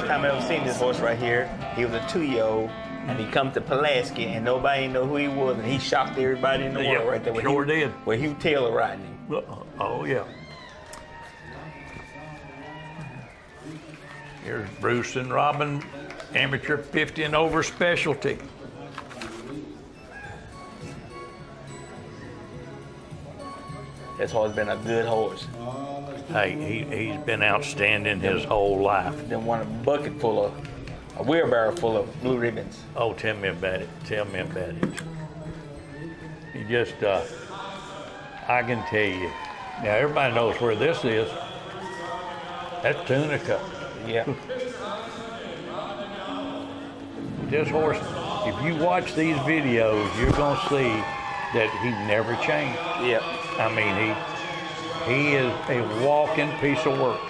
Speaker 14: First
Speaker 3: time I ever seen this horse right here, he was a two-year-old, and he come to Pulaski, and nobody know who he was, and he shocked everybody in the
Speaker 2: Yeah,
Speaker 3: world right there.
Speaker 2: Sure
Speaker 3: he,
Speaker 2: did.
Speaker 3: Where Hugh Taylor riding him.
Speaker 2: Oh, yeah. Here's Bruce and Robin, amateur 50 and over specialty.
Speaker 3: This horse been a good horse.
Speaker 2: Hey, he, he's been outstanding his whole life.
Speaker 3: Then won a bucket full of, a wheelbarrow full of blue ribbons.
Speaker 2: Oh, tell me about it. Tell me about it. He just, uh, I can tell you. Now, everybody knows where this is. That's Tunica.
Speaker 3: Yeah.
Speaker 2: this horse, if you watch these videos, you're gonna see that he never changed.
Speaker 3: Yep.
Speaker 2: I mean, he he is a walking piece of work.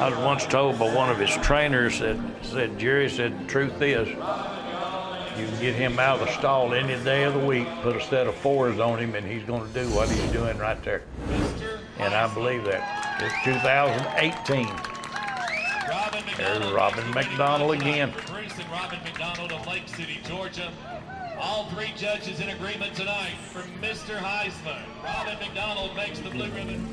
Speaker 2: I was once told by one of his trainers that said, Jerry said, the truth is, you can get him out of the stall any day of the week, put a set of fours on him, and he's going to do what he's doing right there. And I believe that. It's 2018. There's Robin McDonald again.
Speaker 14: Bruce and Robin McDonald of Lake City, Georgia. All three judges in agreement tonight for Mr. Heisman. Robin McDonald makes the blue ribbon.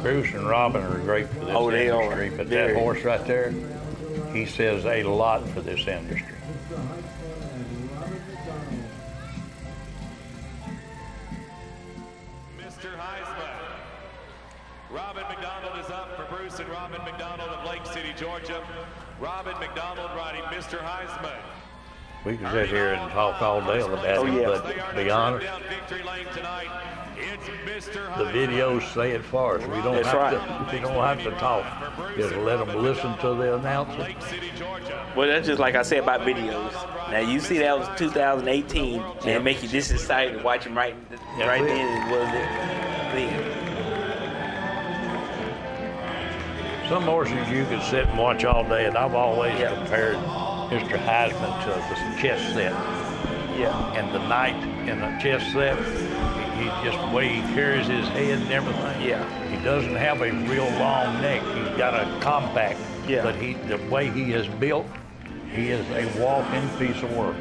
Speaker 2: Bruce and Robin are great for this
Speaker 3: Oh, they are.
Speaker 2: industry, but
Speaker 3: Very.
Speaker 2: that horse right there, he says a lot for this industry.
Speaker 14: Mr. Heisman. Robin McDonald is up for Bruce and Robin McDonald of Lake City, Georgia. Robin McDonald riding Mr. Heisman.
Speaker 2: We can sit here and talk all day about
Speaker 3: Oh,
Speaker 2: it,
Speaker 3: yeah.
Speaker 2: but to be honest,
Speaker 14: Down victory lane tonight.
Speaker 2: The videos say it for us. We don't
Speaker 3: That's
Speaker 2: have
Speaker 3: right.
Speaker 2: to. We don't have to talk. Just let them listen to the announcement.
Speaker 14: Lake City, Georgia.
Speaker 3: Well, that's just like I said about videos. Now you see that was 2018, and it make you this excited to watch him right,
Speaker 2: Yeah,
Speaker 3: right
Speaker 2: we-
Speaker 3: then as well as then.
Speaker 2: Some horses you could sit and watch all day, and I've always
Speaker 3: Yeah.
Speaker 2: compared Mr. Heisman to the chess set.
Speaker 3: Yeah.
Speaker 2: And the knight in the chess set, he, he just the way he carries his head and everything.
Speaker 3: Yeah.
Speaker 2: He doesn't have a real long neck. He's got a compact.
Speaker 3: Yeah.
Speaker 2: But he, the way he is built, he is a walking piece of work.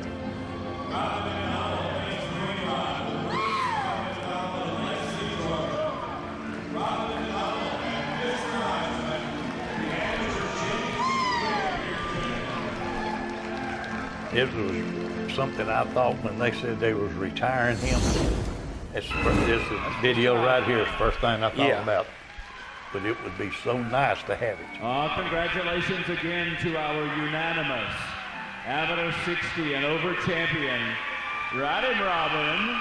Speaker 2: It was something I thought when they said they was retiring him. It's, this video right here is the first thing I thought
Speaker 3: Yeah.
Speaker 2: about. But it would be so nice to have it.
Speaker 15: Uh, congratulations again to our unanimous amateur 60 and over champion, Riding Robin.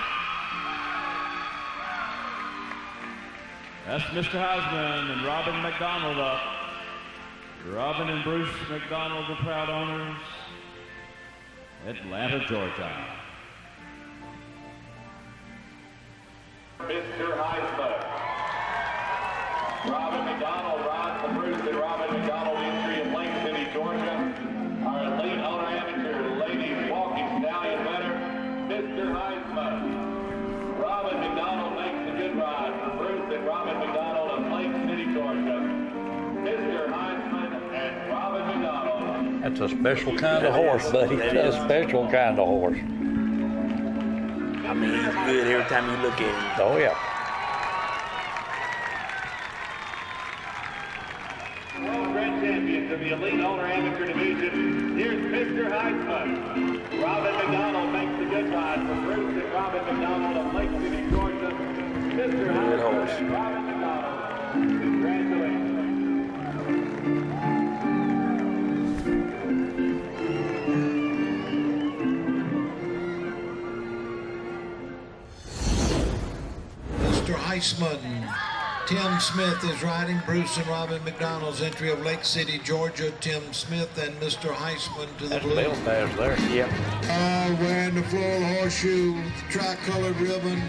Speaker 15: That's Mr. Heisman and Robin McDonald up. Robin and Bruce McDonald, the proud owners. Atlanta, Georgia.
Speaker 14: Mr. Heisman. Robin McDonald rides the Bruce and Robin
Speaker 2: That's a special kind of horse, buddy.
Speaker 3: That
Speaker 2: That's a special kind of horse.
Speaker 3: I mean, he's good every time you look at him.
Speaker 2: Oh, yeah.
Speaker 14: World Grand Champions of the Elite Owner Amateur Division. Here's Mr. Heisman. Robin McDonald makes the good ride for Bruce and Robin McDonald of Lake City, Georgia. Mr. Heisman and Robin McDonald.
Speaker 16: Mr. Heisman. Tim Smith is riding Bruce and Robin McDonald's entry of Lake City, Georgia. Tim Smith and Mr. Heisman to the
Speaker 2: That's
Speaker 16: blue.
Speaker 2: Belfast there.
Speaker 3: Yeah.
Speaker 16: Uh, wearing the floral horseshoe with the tri-colored ribbon.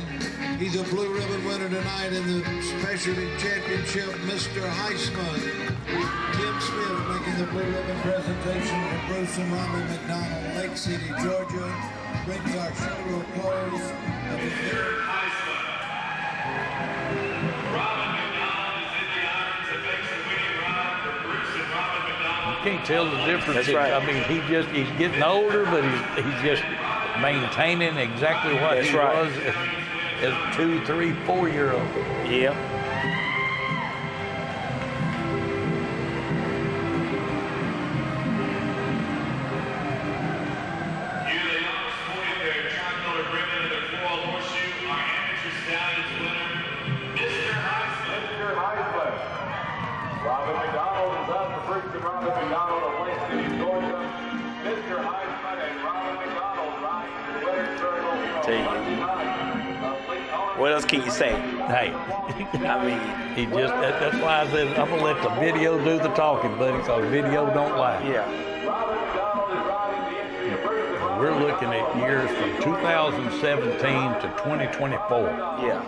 Speaker 16: He's a blue ribbon winner tonight in the specialty championship, Mr. Heisman. Tim Smith making the blue ribbon presentation for Bruce and Robin McDonald, Lake City, Georgia. Brings our show to a close.
Speaker 2: Can't tell the difference.
Speaker 3: That's right.
Speaker 2: I mean, he just he's getting older, but he's he's just maintaining exactly what
Speaker 3: That's
Speaker 2: he
Speaker 3: right.
Speaker 2: was as, as two, three, four year old.
Speaker 3: Yeah.
Speaker 14: The
Speaker 2: talking, buddy, because video don't lie.
Speaker 3: Yeah.
Speaker 2: We're looking at years from 2017 to 2024.
Speaker 3: Yeah.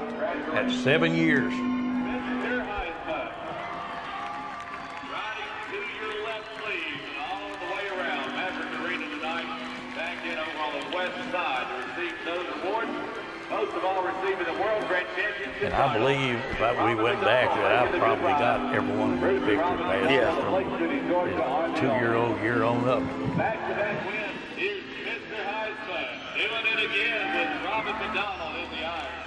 Speaker 2: That's seven years.
Speaker 14: Most of all, receiving the World Grand Championship.
Speaker 2: And I believe if I, we went back, that I've probably got every one of those victory passes
Speaker 3: Yeah.
Speaker 2: from the two-year-old year on up.
Speaker 14: Back to back win is Mr. Heisman. Doing it again with Robin McDonald in the iron.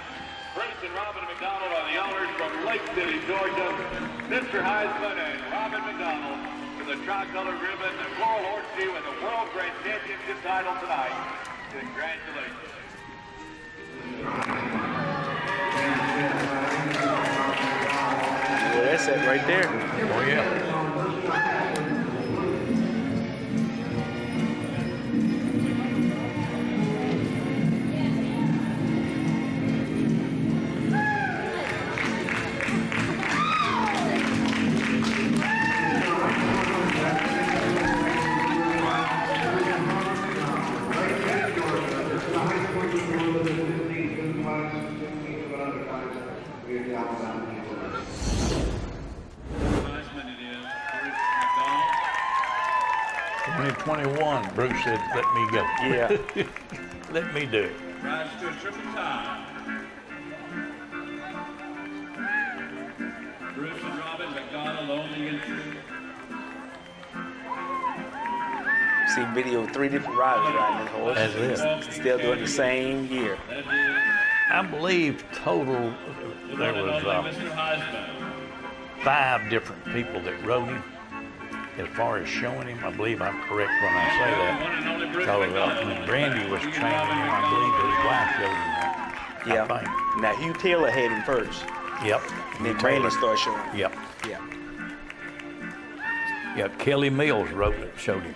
Speaker 14: Bruce and Robin McDonald are the owners from Lake City, Georgia. Mr. Heisman and Robin McDonald with the tricolor ribbon, the floral horseshoe, and the World Grand Championship title tonight. Congratulations.
Speaker 3: That's it right there.
Speaker 2: Oh yeah. Said, let me go.
Speaker 3: Yeah.
Speaker 2: Let me do it.
Speaker 15: Rise to a triple tie. Bruce and Robin McDonald on the entry.
Speaker 3: See video of three different riders riding this horse.
Speaker 2: That's it.
Speaker 3: Still doing the same year.
Speaker 2: I believe total, there was uh, five different people that rode him. As far as showing him, I believe I'm correct when I say that. Because uh, when Brandy was training him, I believe his wife showed him that.
Speaker 3: Yeah. Now Hugh Taylor had him first.
Speaker 2: Yep.
Speaker 3: And then Brandon started showing. him.
Speaker 2: Yep.
Speaker 3: Yeah.
Speaker 2: Yep. Kelly Mills wrote it, showed him.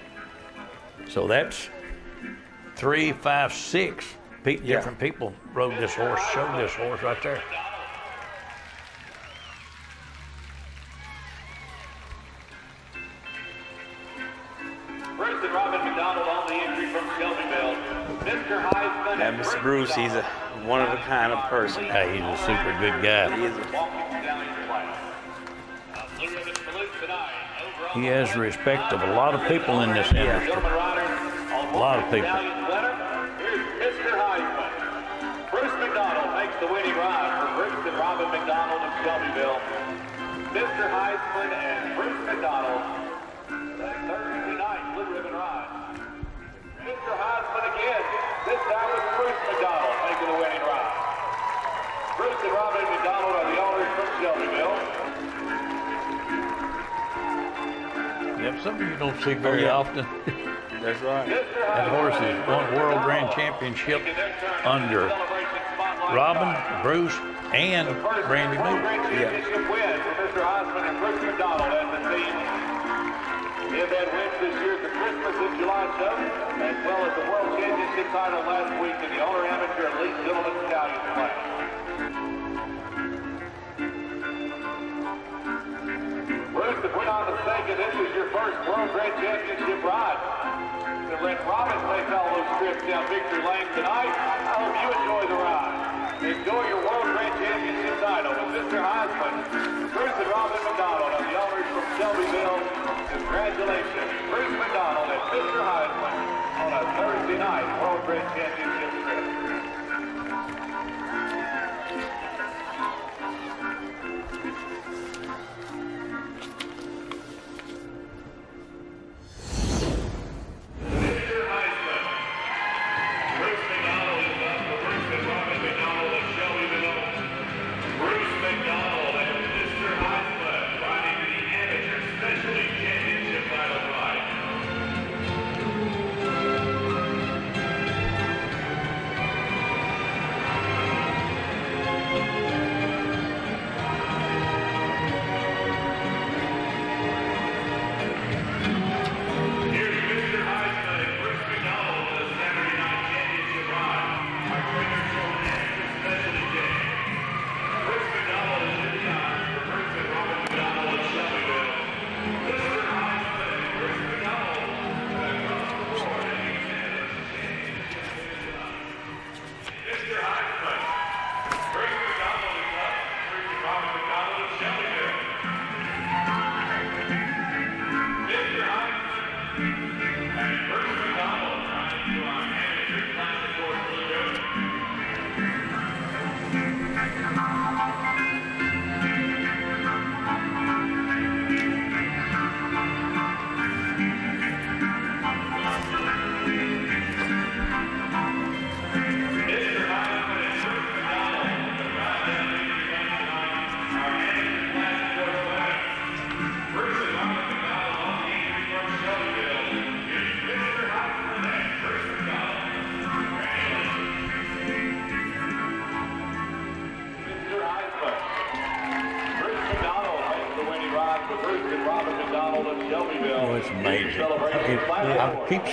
Speaker 2: So that's three, five, six pe-
Speaker 3: Yeah.
Speaker 2: different people rode this horse, showed this horse right there.
Speaker 14: Bruce,
Speaker 3: he's a one of a kind of person.
Speaker 2: Hey, he's a super good guy.
Speaker 3: He is a
Speaker 14: walking stallion class. A blue ribbon salute tonight. Over on
Speaker 2: He has the respect of a lot of people in this industry.
Speaker 14: Gentlemen riders, on
Speaker 2: A lot of people.
Speaker 14: Stallions winner, here's Mr. Heisman. Bruce McDonald makes the winning ride for Bruce and Robin McDonald of Shelbyville. Mr. Heisman and Bruce McDonald,
Speaker 2: Yep, something you don't see oh, very often.
Speaker 3: That's right.
Speaker 2: That horse has won World Grand Championship under Robin, Bruce, and Brandy
Speaker 14: World
Speaker 2: Moore.
Speaker 14: Grand Championship win Mr. Heisman and Bruce McDonald as the team. Wins this year at the Christmas in July 7th, as well as the World Championship title last week in the Owner Amateur Elite Gentleman Stallion class. This is your first World Grand Championship ride. To let Robin make all those trips down Victory Lane tonight, I hope you enjoy the ride. Enjoy your World Grand Championship title with Mr. Heisman, Bruce and Robin McDonald are the owners from Shelbyville. Congratulations, Bruce McDonald and Mr. Heisman on a Thursday night World Grand Championship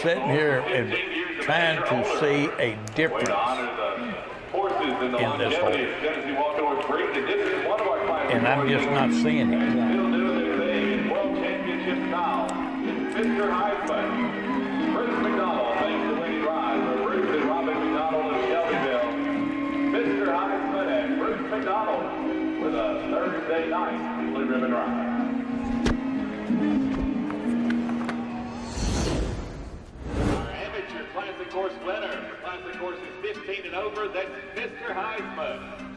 Speaker 2: sitting here and trying to see a difference
Speaker 14: in
Speaker 2: this
Speaker 14: longevity
Speaker 2: hole.
Speaker 14: of Tennessee Walking Breed, and
Speaker 2: I'm just not seeing it.
Speaker 14: Thursday night blue ribbon ride. Classic horse 15 and over. That's Mr. Heisman.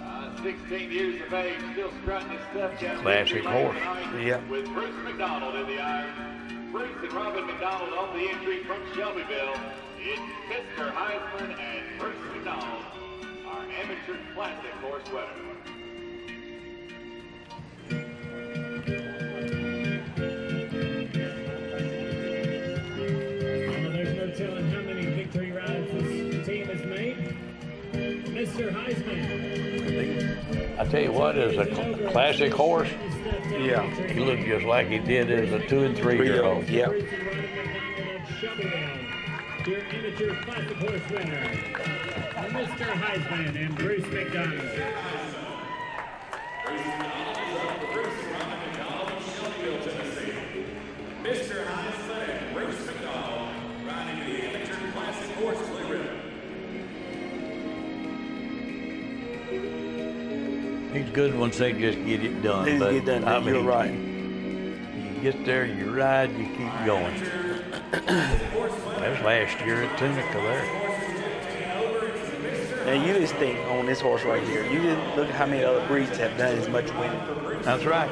Speaker 14: Uh, 16 years of age, still strutting his stuff down
Speaker 2: Classic horse.
Speaker 3: Yeah.
Speaker 14: With Bruce McDonald in the iron. Bruce and Robin McDonald on the entry from Shelbyville. It's Mr. Heisman and Bruce McDonald, our amateur classic horse winner.
Speaker 17: Mr. Heisman.
Speaker 2: I tell you what, as a cl- classic horse,
Speaker 3: Yeah.
Speaker 2: he looked just like he did as a two and three year old.
Speaker 3: Yeah.
Speaker 17: Your amateur classic horse winner, Mr. Heisman and Bruce McDonald.
Speaker 18: Mr. Heisman
Speaker 2: He's good once they just get it done.
Speaker 3: They just get done.
Speaker 2: I
Speaker 3: You're right.
Speaker 2: You get there, you ride, you keep going. that was last year at Tunica there.
Speaker 3: And you just think on this horse right here, you just look at how many other breeds have done as much winning.
Speaker 2: That's right.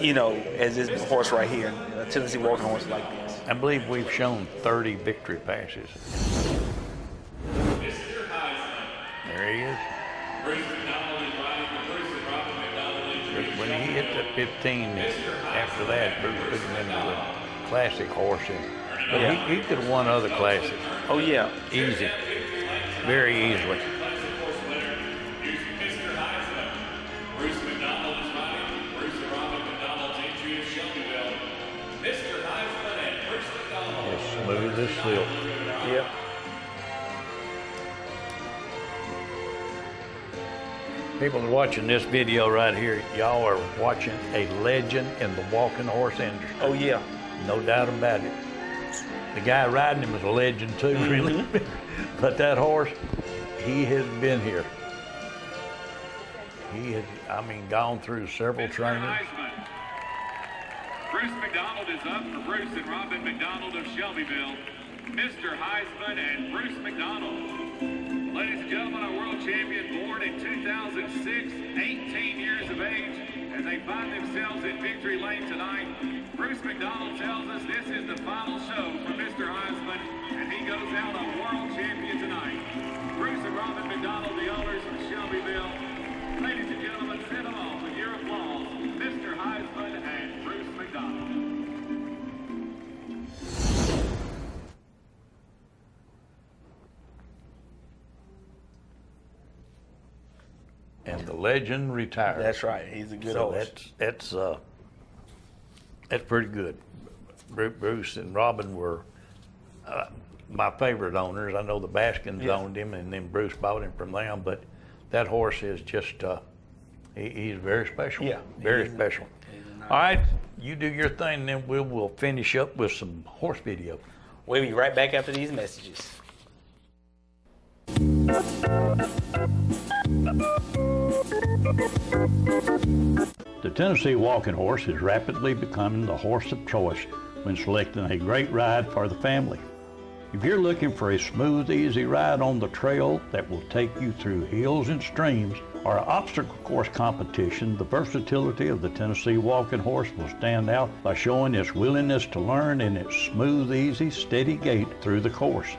Speaker 3: You know, as this horse right here, a Tennessee walking horse like this.
Speaker 2: I believe we've shown 30 victory passes. There he is.
Speaker 18: Bruce is
Speaker 2: when he hit that 15, after that, Bruce put him into the classic horse. But
Speaker 3: Yeah.
Speaker 2: he, he could have won other classes.
Speaker 3: Oh, yeah.
Speaker 2: Easy. Very easily. People are watching this video right here, y'all are watching a legend in the walking horse industry.
Speaker 3: Oh, yeah.
Speaker 2: No doubt about it. The guy riding him is a legend too, really.
Speaker 3: Mm-hmm.
Speaker 2: but that horse, he has been here. He has, I mean, gone through several trainers. Heisman.
Speaker 14: Bruce McDonald is up for Bruce and Robin McDonald of Shelbyville. Mr. Heisman and Bruce McDonald. Ladies and gentlemen, our world champion born in 2006, 18 years of age, as they find themselves in victory lane tonight. Bruce McDonald tells us this is the final show for Mr. Heisman, and he goes out a world champion tonight. Bruce and Robin McDonald, the owners And
Speaker 2: the legend retired.
Speaker 3: That's right. He's a good
Speaker 2: so
Speaker 3: horse.
Speaker 2: That's that's uh, that's pretty good. Bruce and Robin were uh, my favorite owners. I know the Baskins
Speaker 3: Yeah.
Speaker 2: owned him, and then Bruce bought him from them. But that horse is just uh, he, he's very special.
Speaker 3: Yeah,
Speaker 2: very special. All right, you do your thing, and then we'll we'll finish up with some horse video.
Speaker 3: We'll be right back after these messages.
Speaker 2: The Tennessee Walking Horse is rapidly becoming the horse of choice when selecting a great ride for the family. If you're looking for a smooth, easy ride on the trail that will take you through hills and streams or an obstacle course competition, the versatility of the Tennessee Walking Horse will stand out by showing its willingness to learn and its smooth, easy, steady gait through the course.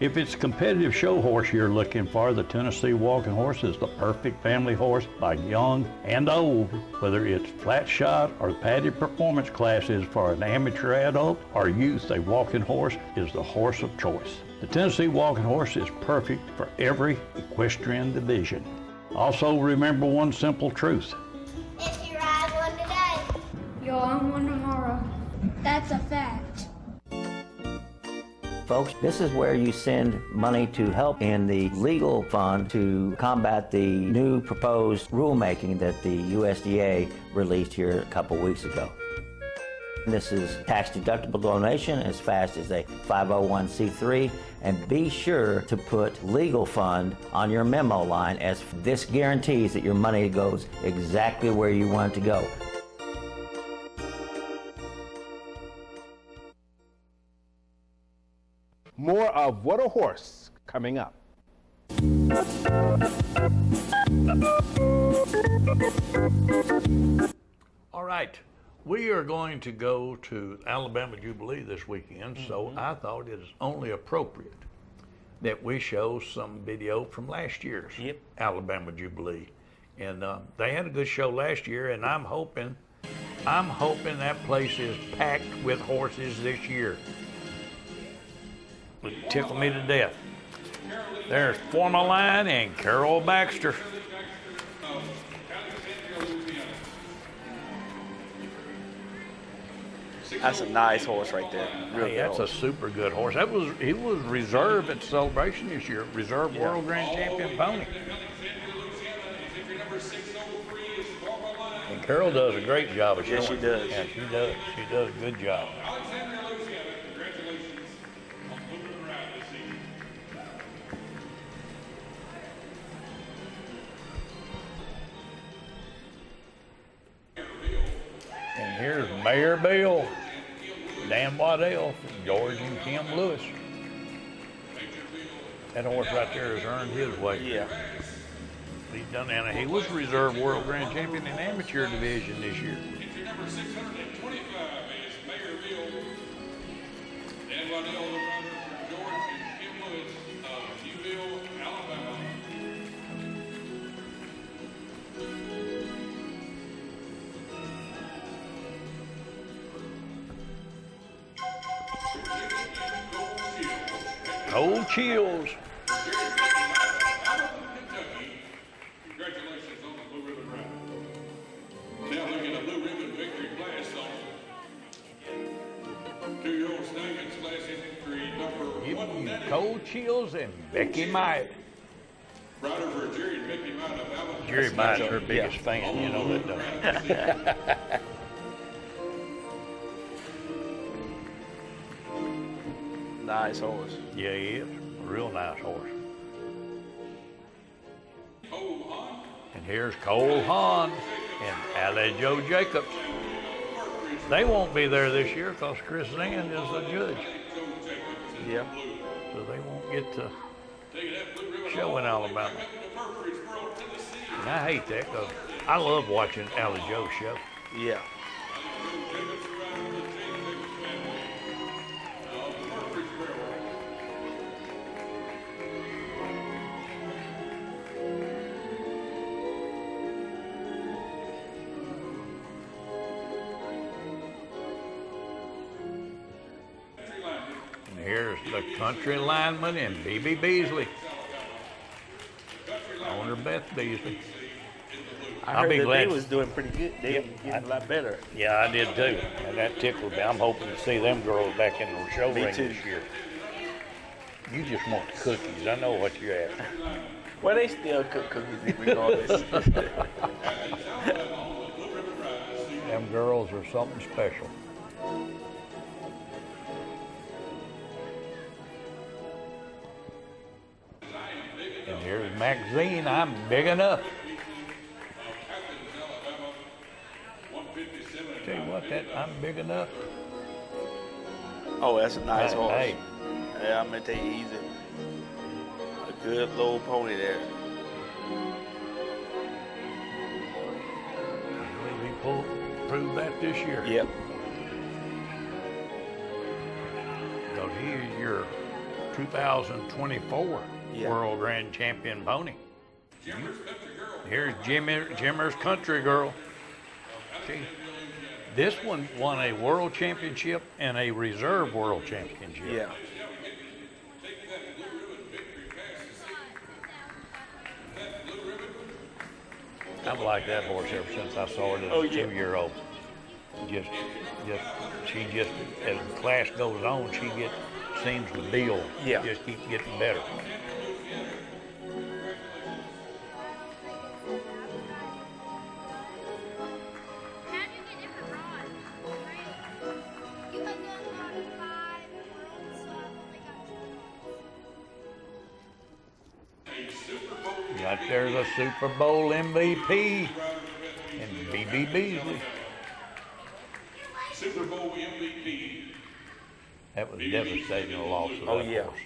Speaker 2: If it's a competitive show horse you're looking for, the Tennessee Walking Horse is the perfect family horse by young and old. Whether it's flat shot or padded performance classes for an amateur adult or youth, a walking horse is the horse of choice. The Tennessee Walking Horse is perfect for every equestrian division. Also remember one simple truth.
Speaker 9: If you ride one today, you'll own one tomorrow. That's a fact.
Speaker 11: Folks, this is where you send money to help in the legal fund to combat the new proposed rulemaking that the USDA released here a couple weeks ago. This is tax deductible donation as FAST as a 501c3 and be sure to put legal fund on your memo line as this guarantees that your money goes exactly where you want it to go.
Speaker 19: More of What a Horse coming up.
Speaker 2: All right. We are going to go to Alabama Jubilee this weekend, so I thought it is only appropriate that we show some video from last year's Alabama Jubilee. And uh, they had a good show last year, and I'm hoping, I'm hoping that place is packed with horses this year. Would tickle me to death. There's Forma Line and Carol Baxter.
Speaker 3: That's a nice horse right there. Real
Speaker 2: Hey, that's
Speaker 3: horse.
Speaker 2: a super good horse. That was he was reserve at Celebration this year. Reserve World Grand Champion pony. And Carol does a great job of
Speaker 3: Yes,
Speaker 2: showing.
Speaker 3: she does.
Speaker 2: Yeah, she does. She does a good job. Here's Mayor Bill, Dan Waddell, George and Kim Lewis. That horse right there has earned his way.
Speaker 3: Yeah.
Speaker 2: He's done that. He was reserve world grand champion in amateur division this year.
Speaker 18: Number 625 is Mayor Bill. Dan Waddell,
Speaker 2: you
Speaker 18: ninety.
Speaker 2: cold chills and Becky Myatt.
Speaker 18: Rider for Jerry and Mickey Myatt of Alabama.
Speaker 2: Jerry Myatt's her biggest fan, you know that.
Speaker 3: Nice horse.
Speaker 2: Yeah, he is. A real nice horse. And here's Cole Hahn and Allie Joe Jacobs. They won't be there this year because Chris Zan is the judge.
Speaker 3: Yeah.
Speaker 2: So they won't get to show in Alabama. And I hate that because I love watching Allie Joe show.
Speaker 3: Yeah.
Speaker 2: The country lineman and BB Beasley. Owner Beth Beasley.
Speaker 3: I
Speaker 2: I'll
Speaker 3: heard
Speaker 2: be
Speaker 3: that
Speaker 2: glad.
Speaker 3: they was doing pretty good. They
Speaker 2: Yep.
Speaker 3: getting a lot better.
Speaker 2: Yeah, I did too. And that tickled me. I'm hoping to see them girls back in the show
Speaker 3: Me
Speaker 2: ring
Speaker 3: too.
Speaker 2: this year. You just want the cookies. I know what you're after.
Speaker 3: Well, they still cook cookies regardless.
Speaker 2: Them girls are something special. Maxine. I'm big enough. Tell you what, that I'm big enough.
Speaker 3: oh, that's a nice horse.
Speaker 2: hey.
Speaker 3: Yeah, I'm gonna take you, he's a, a good little pony there.
Speaker 2: I believe he pulled, proved that this year.
Speaker 3: Yep.
Speaker 2: Because he is your 2024
Speaker 3: Yeah.
Speaker 2: World Grand Champion pony. Here's Jimmy, Jimmer's Country Girl. See, this one won a world championship and a reserve world championship.
Speaker 3: Yeah.
Speaker 2: I've liked that horse ever since I saw it as
Speaker 3: Oh,
Speaker 2: a
Speaker 3: yeah.
Speaker 2: two-year-old. Just, just, she just, as the class goes on, she get seems to build.
Speaker 3: Yeah.
Speaker 2: Just keep getting better. Right there's a Super Bowl MVP and BB Beasley.
Speaker 18: Super Bowl MVP.
Speaker 2: That was devastating loss of
Speaker 3: Oh, yeah.
Speaker 2: horse.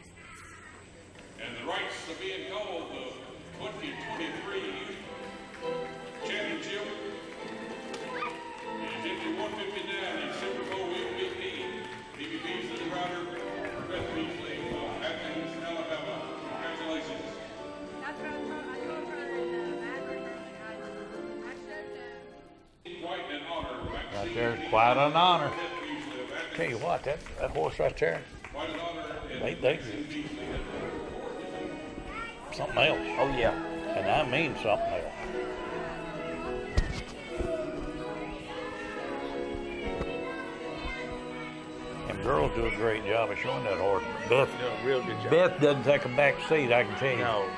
Speaker 2: There's quite an honor. Tell you what, that, that horse right there,
Speaker 18: Quite an honor.
Speaker 2: they, they, something else.
Speaker 3: Oh yeah.
Speaker 2: And I mean something else. And girls do a great job of showing that horse. Beth,
Speaker 3: a real good job.
Speaker 2: Beth doesn't take a back seat, I can tell you.
Speaker 3: No.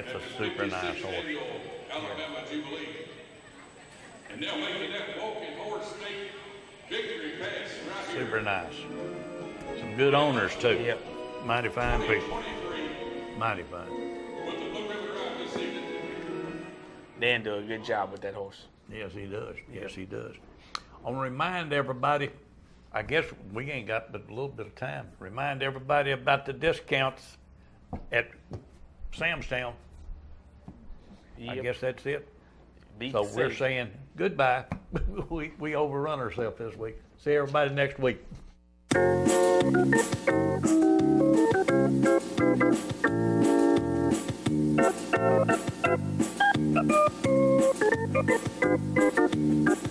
Speaker 3: That's a
Speaker 2: super nice horse.
Speaker 18: Alabama Jubilee. And now making that walking horse state victory pass right here.
Speaker 2: Super nice. Some good owners too.
Speaker 3: Yep.
Speaker 2: Mighty fine people. Mighty fine.
Speaker 3: Dan do a good job with that horse.
Speaker 2: Yes, he does. Yes, he does. I want to remind everybody, I guess we ain't got but a little bit of time. Remind everybody about the discounts at Sam's Town. I guess that's it.
Speaker 3: Be
Speaker 2: So we're saying goodbye. we, we overrun ourselves this week. See everybody next week.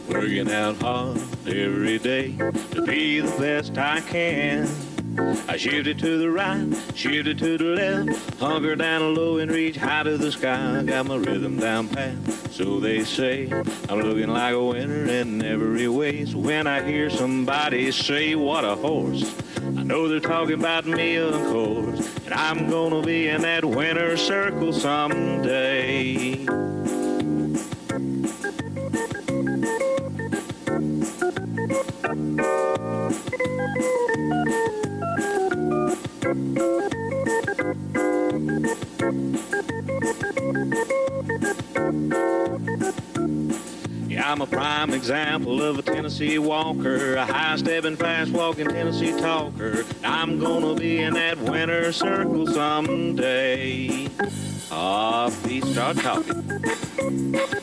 Speaker 1: Working out hard every day to be the best I can. I shifted to the right, shifted to the left, hunker down low and reach high to the sky. Got my rhythm down pat, so they say. I'm looking like a winner in every way. So when I hear somebody say, What a horse, I know they're talking about me, of course. And I'm gonna be in that winner circle someday. Yeah, I'm a prime example of a Tennessee walker, a high stepping, fast walking Tennessee talker. I'm gonna be in that winner's circle someday. Ah, please start talking.